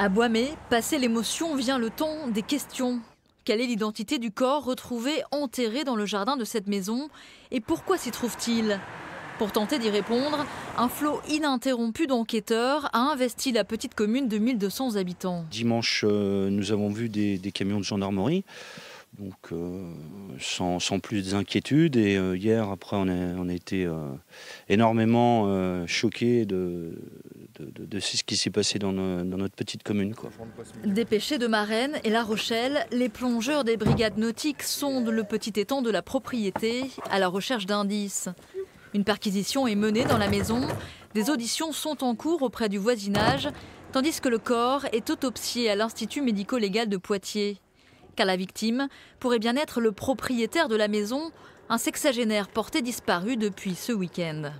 À Boimé, passé l'émotion, vient le temps des questions. Quelle est l'identité du corps retrouvé enterré dans le jardin de cette maison et pourquoi s'y trouve-t-il? Pour tenter d'y répondre, un flot ininterrompu d'enquêteurs a investi la petite commune de 1200 habitants. Dimanche, euh, nous avons vu des, camions de gendarmerie donc euh, sans, plus d'inquiétude. Et euh, hier, après, on a, on a été énormément choqués de, de, ce qui s'est passé dans, notre petite commune. Dépêchés de Marennes et La Rochelle, les plongeurs des brigades nautiques sondent le petit étang de la propriété à la recherche d'indices. Une perquisition est menée dans la maison. Des auditions sont en cours auprès du voisinage, tandis que le corps est autopsié à l'Institut médico-légal de Poitiers car la victime pourrait bien être le propriétaire de la maison, un sexagénaire porté disparu depuis ce week-end.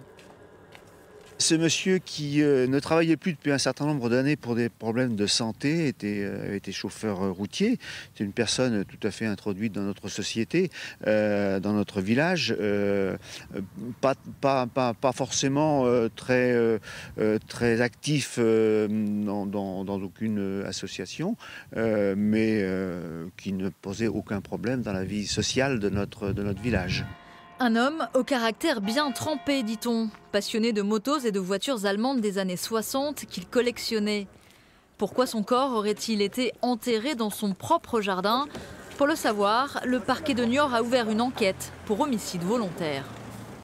Ce monsieur qui euh, ne travaillait plus depuis un certain nombre d'années pour des problèmes de santé était, euh, chauffeur routier. C'est une personne tout à fait introduite dans notre société, euh, dans notre village. Euh, pas, forcément euh, très, très actif dans, dans, dans, aucune association, mais qui ne posait aucun problème dans la vie sociale de notre, de notre village. Un homme au caractère bien trempé, dit-on, passionné de motos et de voitures allemandes des années 60 qu'il collectionnait. Pourquoi son corps aurait-il été enterré dans son propre jardin? Pour le savoir, le parquet de Niort a ouvert une enquête pour homicide volontaire.